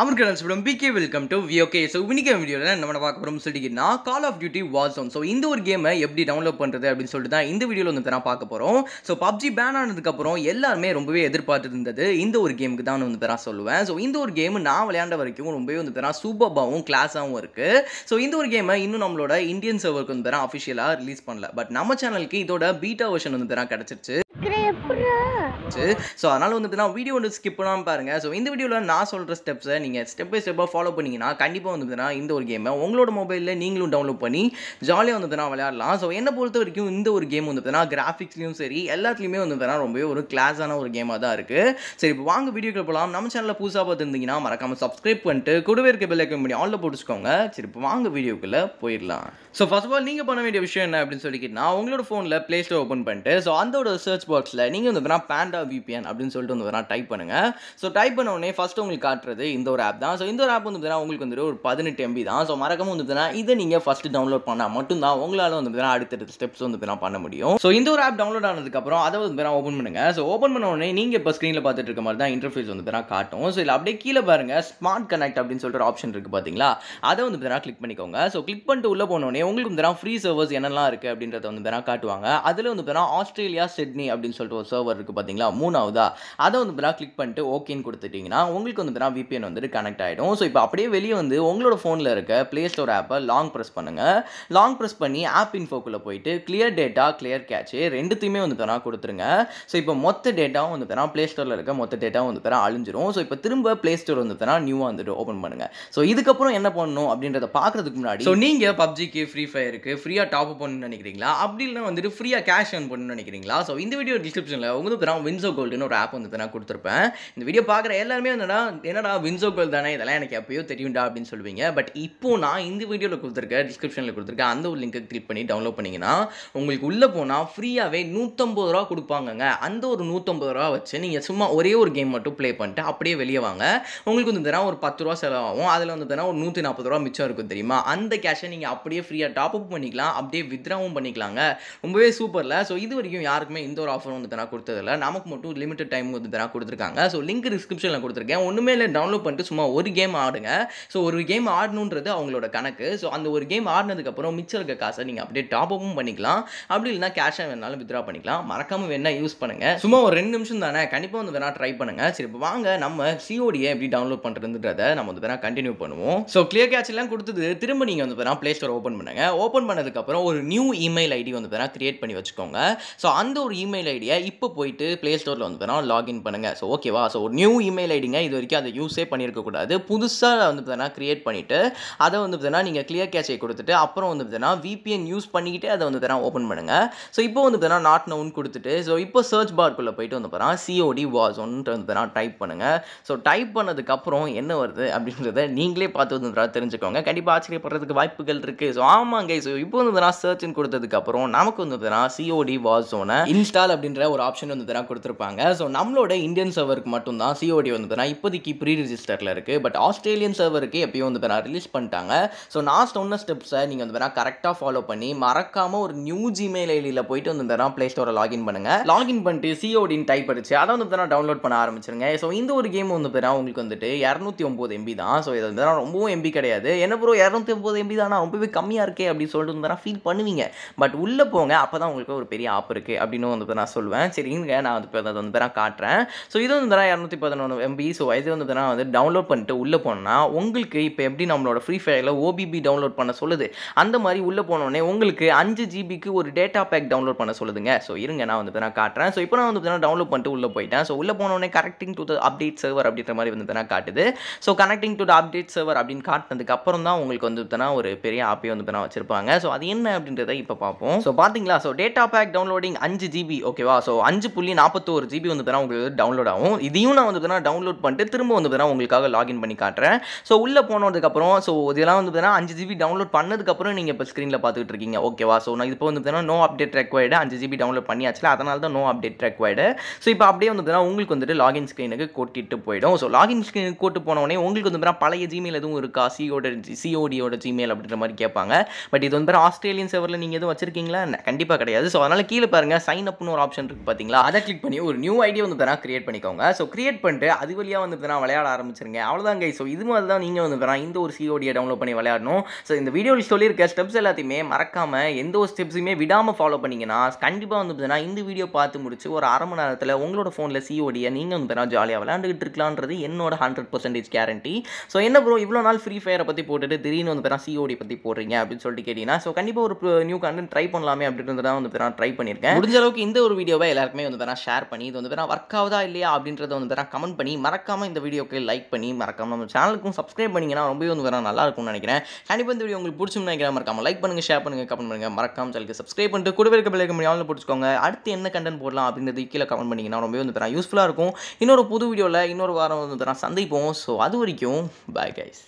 அமர்கடன்ஸ் from PK welcome to VOK so இன்னைக்கு வீடியோவில் நம்ம பார்க்க போகிறோம் சொல்லிக்கிட்டா call of duty war zone so இந்த ஒரு கேமை எப்படி டவுன்லோட் பண்ணுறது அப்படின்னு சொல்லிட்டு தான் இந்த வீடியோவில் வந்து நான் பார்க்க போகிறோம் ஸோ பப்ஜி பேன் ஆனதுக்கப்புறம் எல்லாருமே ரொம்பவே எதிர்பார்த்து இருந்தது இந்த ஒரு கேமுக்கு தான் வந்து நான் சொல்லுவேன். ஸோ இந்த ஒரு கேம் நான் விளையாண்ட வரைக்கும் ரொம்பவே வந்து தரான் சூப்பர்பாகவும் கிளாஸாகவும் இருக்குது ஸோ இந்த ஒரு கேமை இன்னும் நம்மளோட இந்தியன் சர்வருக்கு வந்து பேரா அஃபிஷியலாக ரிலீஸ் பண்ணல. பட் நம்ம சேனலுக்கு இதோட பீட்டா வெர்ஷன் வந்து தரான் கிடச்சிருச்சு. ஸோ அதனால் வந்துட்டு நான் வீடியோ வந்து ஸ்கிப் பண்ணாமல் பாருங்கள் ஸோ இந்த வீடியோவில் நான் சொல்கிற ஸ்டெப்ஸை நீங்கள் ஸ்டெப் பை ஸ்டெப்பாக ஃபாலோ பண்ணிங்கன்னா கண்டிப்பாக வந்துட்டுனா இந்த ஒரு கேமை உங்களோட மொபைலில் நீங்களும் டவுன்லோட் பண்ணி ஜாலியாக வந்துட்டுனா விளையாடலாம். ஸோ என்னை பொறுத்த வரைக்கும் இந்த ஒரு கேம் வந்துட்டுனா கிராஃபிக்ஸ்லையும் சரி எல்லாத்துலேயுமே வந்துட்டுனா ரொம்பவே ஒரு கிளாஸான ஒரு கேமாக தான் இருக்குது சரி இப்போ வாங்க வீடியோக்கு போகலாம் நம்ம சேனலில் புதுசாக பார்த்துருந்தீங்கன்னா மறக்காமல் சப்ஸ்கிரைப் பண்ணிட்டு கூடவே இருக்க பெல் ஐக்கன் பண்ணி ஆலில் போட்டுச்சுக்கோங்க. சரி இப்போ வாங்க வீடியோக்குள்ளே போயிடலாம். ஸோ ஃபஸ்ட் ஆஃப் ஆல் நீங்கள் பண்ண வேண்டிய விஷயம் என்ன அப்படின்னு சொல்லிக்கிட்டா உங்களோட ஃபோனில் ப்ளே ஸ்டோர் ஓப்பன் பண்ணிட்டு ஸோ அந்த சர்ச் பாக்ஸில் நீங்கள் வந்து பேண்ட் பேண்டா விபிஎன் அப்படின்னு சொல்லிட்டு வந்து வேணா டைப் பண்ணுங்கள் ஸோ டைப் பண்ண உடனே ஃபஸ்ட்டு உங்களுக்கு காட்டுறது இந்த ஒரு ஆப் தான் ஸோ இந்த ஒரு ஆப் வந்து உங்களுக்கு வந்துட்டு ஒரு பதினெட்டு எம்பி தான் ஸோ மறக்காம வந்து இதை நீங்கள் ஃபஸ்ட்டு டவுன்லோட் பண்ணால் மட்டும்தான் உங்களால் வந்து அடுத்த அடுத்தடுத்த ஸ்டெப்ஸ் வந்து வேணா பண்ண முடியும் ஸோ இந்த ஒரு ஆப் டவுன்லோட் ஆனதுக்கப்புறம் அதை வந்து வேணா ஓப்பன் பண்ணுங்க ஸோ ஓப்பன் பண்ண உடனே நீங்கள் இப்போ ஸ்க்ரீனில் பார்த்துட்டு இருக்க மாதிரி தான் இன்டர்ஃபேஸ் வந்து வேணா காட்டும் ஸோ இதில் அப்படியே கீழே பாருங்கள் ஸ்மார்ட் கனெக்ட் அப்படின்னு சொல்லிட்டு ஒரு ஆப்ஷன் இருக்குது பார்த்தீங்களா அதை வந்து வேணா கிளிக் பண்ணிக்கோங்க ஸோ கிளிக் பண்ணிட்டு உள்ளே போனோடனே உங்களுக்கு வந்து ஃப்ரீ சர்வர்ஸ் என்னெல்லாம் இருக்குது அப்படின்றத வந்து காட்டுவாங்க அதில் வந்து வேணா ஆஸ்திரேலியா சிட்னி அப்படின்னு சொல்லிட்டு ஒரு சர்வர் இருக்குது பார்த்தீங்களா மூணாவதா? அதை வந்து வேணா கிளிக் பண்ணிட்டு ஓகேன்னு கொடுத்துட்டிங்கன்னா உங்களுக்கு வந்து வேணா விபிஎன் வந்துட்டு கனெக்ட் ஆகிடும் ஸோ இப்போ அப்படியே வெளியே வந்து உங்களோட ஃபோனில் இருக்க ப்ளே ஸ்டோர் ஆப்பை லாங் ப்ரெஸ் பண்ணுங்கள் லாங் ப்ரெஸ் பண்ணி ஆப் இன்ஃபோக்குள்ளே போயிட்டு கிளியர் டேட்டா கிளியர் கேட்சு ரெண்டுத்தையுமே வந்து வேணா கொடுத்துருங்க. ஸோ இப்போ மொத்த டேட்டாவும் வந்து வேணா ப்ளே ஸ்டோரில் இருக்க மொத்த டேட்டாவும் வந்து வேணா அழிஞ்சிரும். ஸோ இப்போ திரும்ப ப்ளே ஸ்டோர் வந்து வேணா நியூவாக வந்துட்டு ஓப்பன் பண்ணுங்கள் ஸோ இதுக்கப்புறம் என்ன பண்ணணும் அப்படின்றத பார்க்குறதுக்கு முன்னாடி ஸோ நீங்கள் பப்ஜிக்கு ஃப்ரீ ஃபயருக்கு ஃப்ரீயாக டாப் அப் பண்ணணும்னு நினைக்கிறீங்களா? அப்படி இல்லைனா வந்துட்டு ஃப்ரீயாக கேஷ் ஆன் பண்ணணும்னு நினைக்கிறீங்களா? ஸோ இந்த வீடியோ டிஸ்கிரிப்ஷனில் உங்களுக்கு தரா வின்சோ கோல்டுன்னு ஒரு ஆப் வந்து நான் கொடுத்துருப்பேன். இந்த வீடியோ பார்க்குற எல்லாருமே என்னடா என்னடா வின்சோ கோல்டு தானே? இதெல்லாம் எனக்கு எப்பயோ தெரியும்டா அப்படின்னு சொல்லுவீங்க. பட் இப்போ நான் இந்த வீடியோவில் கொடுத்துருக்க டிஸ்கிரிப்ஷனில் கொடுத்துருக்க அந்த ஒரு லிங்கை கிளிக் பண்ணி டவுன்லோட் பண்ணிங்கன்னா உங்களுக்கு உள்ளே போனால் ஃப்ரீயாகவே நூற்றம்பது ரூபா கொடுப்பாங்கங்க. அந்த ஒரு நூற்றம்பது ரூபா வச்சு நீங்கள் சும்மா ஒரே ஒரு கேம் மட்டும் ப்ளே பண்ணிட்டு அப்படியே வெளியே வாங்க. உங்களுக்கு வந்து தினம் ஒரு பத்து ரூபா செலவாகும். அதில் வந்து தானே ஒரு நூற்றி நாற்பது ரூபா மிச்சம் இருக்கும் தெரியுமா? அந்த கேஷை நீங்கள் அப்படியே ஃப்ரீயாக டாப் அப் பண்ணிக்கலாம். அப்படியே வித்ராவும் பண்ணிக்கலாங்க. ரொம்பவே சூப்பரில் ஸோ இது வரைக்கும் யாருக்குமே இந்த ஒரு ஆஃபர் வந்து தரா கொடுத்ததில்ல. நமக்கு மட்டும் லிமிட்டட் டைம் வந்து தான் கொடுத்துருக்காங்க. ஸோ லிங்க் டிஸ்கிரிப்ஷனில் கொடுத்துருக்கேன். ஒன்றுமே இல்லை டவுன்லோட் பண்ணிட்டு சும்மா ஒரு கேம் ஆடுங்க. ஸோ ஒரு கேம் ஆடணுன்றது அவங்களோட கணக்கு. ஸோ அந்த ஒரு கேம் ஆடினதுக்கப்புறம் மிச்சம் இருக்க காசை நீங்கள் அப்படியே டாப் அப்பும் பண்ணிக்கலாம். அப்படி இல்லைனா கேஷாக வேணாலும் வித்ரா பண்ணிக்கலாம். மறக்காம வேணா யூஸ் பண்ணுங்க. சும்மா ஒரு ரெண்டு நிமிஷம் தானே. கண்டிப்பாக வந்து வேணா ட்ரை பண்ணுங்க. சரி இப்போ வாங்க. நம்ம சிஓடியை எப்படி டவுன்லோட் பண்ணுறதுன்றத நம்ம வந்து வேணா கண்டினியூ பண்ணுவோம். ஸோ கிளியர் கேட்ச் எல்லாம் கொடுத்தது. திரும்ப நீங்கள் வந்து வேணா ப்ளே ஸ்டோர் ஓப்பன் பண்ணுங்க. ஓப்பன் பண்ணதுக்கப்புறம் ஒரு நியூ இமெயில் ஐடி வந்து வேணா கிரியேட் பண்ணி வச்சுக்கோங்க. ஸோ அந்த ஒரு இமெயில் ஐடியை இப்போ போயிட்டு ப்ளே ஸ்டோரில் வந்து வேணா லாகின் பண்ணுங்க ஸோ ஓகேவா ஸோ ஒரு நியூ இமெயில் ஐடிங்க இது வரைக்கும் அதை யூஸே பண்ணியிருக்கக்கூடாது புதுசாக வந்து பார்த்தீங்கன்னா க்ரியேட் பண்ணிவிட்டு அதை வந்து பார்த்தீங்கன்னா நீங்கள் கிளியர் கேஷை கொடுத்துட்டு அப்புறம் வந்து பார்த்தீங்கன்னா விபிஎன் யூஸ் பண்ணிக்கிட்டே அதை வந்து பார்த்தீங்கன்னா ஓப்பன் பண்ணுங்கள் ஸோ இப்போ வந்து பார்த்தீங்கன்னா நாட் நவுன் கொடுத்துட்டு ஸோ இப்போ சர்ச் பார்க்குள்ளே போயிட்டு வந்து பார்த்தீங்கன்னா சிஓடி வாஸ் ஒன்ட்டு வந்து பார்த்தீங்கன்னா டைப் பண்ணுங்கள் ஸோ டைப் பண்ணதுக்கப்புறம் என்ன வருது அப்படின்றத நீங்களே பார்த்து வந்து தெரிஞ்சுக்கோங்க கண்டிப்பாக ஆச்சரியப்படுறதுக்கு வாய்ப்புகள் இருக்குது ஸோ ஆமாங்க ஸோ இப்போ வந்து பார்த்தீங்கன்னா சர்ச்னு கொடுத்ததுக்கப்புறம் நமக்கு வந்து பார்த்தீங்கன்னா சிஓடி வாஸ் ஒன்று இன்ஸ்டால் அப்படின்ற ஒரு ஆப்ஷன் வந்து பார்த்தீங்கன்னா கொடுத்துருப்பாங்க. ஸோ நம்மளோட இந்தியன் சர்வருக்கு மட்டும்தான் சிஓடி வந்து பார்த்தீங்கன்னா இப்போதைக்கு ப்ரீ ரிஜிஸ்டரில் இருக்குது பட் ஆஸ்திரேலியன் சர்வருக்கு எப்பயும் வந்து பார்த்தீங்கன்னா ரிலீஸ் பண்ணிட்டாங்க. ஸோ நான் சொன்ன ஸ்டெப்ஸை நீங்கள் வந்து பார்த்தீங்கன்னா கரெக்டாக ஃபாலோ பண்ணி மறக்காமல் ஒரு நியூ ஜிமெயில் ஐடியில் போயிட்டு வந்து பார்த்தீங்கன்னா ப்ளே ஸ்டோரை லாகின் பண்ணுங்கள் லாகின் பண்ணிட்டு சிஓடின்னு டைப் அடிச்சு அதை வந்து பார்த்தீங்கன்னா டவுன்லோட் பண்ண ஆரம்பிச்சிருங்க. ஸோ இந்த ஒரு கேம் வந்து பார்த்தீங்கன்னா உங்களுக்கு வந்துட்டு இரநூத்தி ஒம்பது எம்பி தான். ஸோ இது வந்து ரொம்பவும் எம்பி கிடையாது. என்ன ப்ரோ இரநூத்தி ஒம்பது எம்பி தானா? ரொம்பவே கம்மியாக இருக்கே அப்படின்னு சொல்லிட்டு வந்து ஃபீல் பண்ணுவீங்க. பட் உள்ளே போங்க அப்போ தான் உங்களுக்கு ஒரு பெரிய ஆப் இருக்குது அப்படின்னு வந்து நான் சொல்லுவேன். சரிங்க நான் வந்து வந்து பார்த்தீங்கன்னா காட்டுறேன். ஸோ இது வந்து பார்த்தீங்கன்னா இரநூத்தி பதினொன்று எம்பி ஸோ இது வந்து பார்த்தீங்கன்னா வந்து டவுன்லோட் பண்ணிட்டு உள்ளே போனால் உங்களுக்கு இப்போ எப்படி நம்மளோட ஃப்ரீ ஃபயரில் ஓபிபி டவுன்லோட் பண்ண சொல்லுது? அந்த மாதிரி உள்ளே போனோடனே உங்களுக்கு அஞ்சு ஜிபிக்கு ஒரு டேட்டா பேக் டவுன்லோட் பண்ண சொல்லுதுங்க. ஸோ இருங்க நான் வந்து நான் காட்டுறேன். ஸோ இப்போ நான் வந்து டவுன்லோட் பண்ணிட்டு உள்ளே போயிட்டேன். ஸோ உள்ளே போனோடனே connecting to the update server அப்படின்ற மாதிரி வந்து பார்த்தீங்கன்னா காட்டுது. So connecting to the update server அப்படின்னு காட்டினதுக்கு அப்புறம் தான் உங்களுக்கு வந்து பார்த்தீங்கன்னா ஒரு பெரிய ஆப்பே வந்து பார்த்தீங்கன்னா வச்சிருப்பாங்க. ஸோ அது என்ன அப்படின்றத இப்போ பார்ப்போம். ஸோ பார்த்தீங்களா? ஸோ டேட்டா பேக் டவுன்லோடிங் அஞ்சு ஜிபி ஓகேவா ஸோ அஞ்சு புள்ளி நாற்பத்தோரு ஜிபி வந்து பார்த்தீங்கன்னா உங்களுக்கு டவுன்லோட் ஆகும். இதையும் நான் வந்து பார்த்தீங்கன்னா டவுன்லோட் பண்ணிட்டு திரும்ப வந்து பார்த்தீங்கன்னா உங்களுக்காக லாகின் பண்ணி காட்டுறேன். ஸோ உள்ளே போனதுக்கப்புறம் ஸோ இதெல்லாம் வந்து பார்த்தீங்கன்னா அஞ்சு ஜிபி டவுன்லோட் பண்ணதுக்கப்புறம் நீங்கள் இப்போ ஸ்க்ரீனில் பார்த்துட்டு இருக்கீங்க. ஓகேவா ஸோ நான் இப்போ வந்து பார்த்தீங்கன்னா நோ அப்டேட் ரெக்வயர்டு அஞ்சு ஜிபி டவுன்லோட் பண்ணியாச்சுல அதனால தான் நோ அப்டேட் ரெக்வயர்டு ஸோ இப்போ அப்படியே வந்து பார்த்தீங்கன்னா உங்களுக்கு வந்துட்டு லாகின் ஸ்க்ரீனுக்கு கூட்டிட்டு போயிடும். ஸோ லாகின் ஸ்க்ரீனுக்கு கூட்டு போனோடனே உங்களுக்கு வந்து பார்த்தீங்கன்னா பழைய ஜிமெயில் எதுவும் இருக்கா? சிஓட சிஓடியோட ஜிமெயில் அப்படின்ற மாதிரி கேட்பாங்க. பட் இது வந்து ஆஸ்திரேலியன் சர்வரில் நீங்கள் எதுவும் வச்சிருக்கீங்களா? கண்டிப்பாக கிடையாது. ஸோ அதனால் கீழே பாருங்கள் சைன் அப்னு ஒரு ஆப்ஷன் இருக்குது பார்த்தீங்களா அதை கிளிக் பண்ணி ஒரு நியூ ஐடியா வந்து பார்த்தா கிரியேட் பண்ணிக்கோங்க. ஸோ கிரியேட் பண்ணிட்டு அது வழியாக வந்து பார்த்தா விளையாட ஆரம்பிச்சிருங்க. அவ்வளோதான் கை ஸோ இது மாதிரி தான் நீங்கள் வந்து பார்த்தா இந்த ஒரு சிஓடியை டவுன்லோட் பண்ணி விளையாடணும். ஸோ இந்த வீடியோவில் சொல்லியிருக்க ஸ்டெப்ஸ் எல்லாத்தையுமே மறக்காமல் எந்த ஒரு ஸ்டெப்ஸுமே விடாமல் ஃபாலோ பண்ணிங்கன்னா கண்டிப்பாக வந்து பார்த்தீங்கன்னா இந்த வீடியோ பார்த்து முடிச்சு ஒரு அரை மணி நேரத்தில் உங்களோட ஃபோனில் சிஓடியை நீங்கள் வந்து பார்த்தா ஜாலியாக விளையாண்டுக்கிட்டு இருக்கலான்றது என்னோட ஹண்ட்ரட் பர்சன்டேஜ் கேரண்டி ஸோ என்ன ப்ரோ இவ்வளோ நாள் ஃப்ரீ ஃபயரை பற்றி போட்டுட்டு திடீர்னு வந்து பார்த்தா சிஓடி பற்றி போடுறீங்க அப்படின்னு சொல்லிட்டு கேட்டிங்கன்னா ஸோ கண்டிப்பாக ஒரு நியூ கண்டென்ட் ட்ரை பண்ணலாமே அப்படின்றது தான் வந்து பார்த்தா ட்ரை பண்ணியிருக்கேன். முடிஞ்ச அளவுக்கு இந்த ஒரு வீடியோவை எல்லாருக்குமே வந்து பார்த்தா ஷேர் ஷேர் பண்ணி இது வந்து பேர் ஒர்க் ஆகுதா இல்லையா அப்படின்றத வந்து பேர் கமெண்ட் பண்ணி மறக்காமல் இந்த வீடியோக்கு லைக் பண்ணி மறக்காமல் நம்ம சேனலுக்கும் சப்ஸ்கிரைப் பண்ணிங்கன்னா ரொம்பவே வந்து பார்த்தா நல்லா இருக்கும்னு நினைக்கிறேன். கண்டிப்பாக இந்த வீடியோ உங்களுக்கு பிடிச்சுன்னு நினைக்கிறேன். மறக்காமல் லைக் பண்ணுங்கள் ஷேர் பண்ணுங்கள் கமெண்ட் பண்ணுங்கள் மறக்காமல் சேனலுக்கு சப்ஸ்கிரைப் பண்ணிட்டு கூட இருக்க பிள்ளைக்கு முடியாமல் பிடிச்சிக்கோங்க. அடுத்து என்ன கண்டென்ட் போடலாம் அப்படின்றது கீழே கமெண்ட் பண்ணிங்கன்னா ரொம்பவே வந்து பேர் யூஸ்ஃபுல்லாக இருக்கும். இன்னொரு புது வீடியோவில் இன்னொரு வாரம் வந்து பார்த்தா சந்திப்போம். ஸோ அது வரைக்கும் பாய் கைஸ்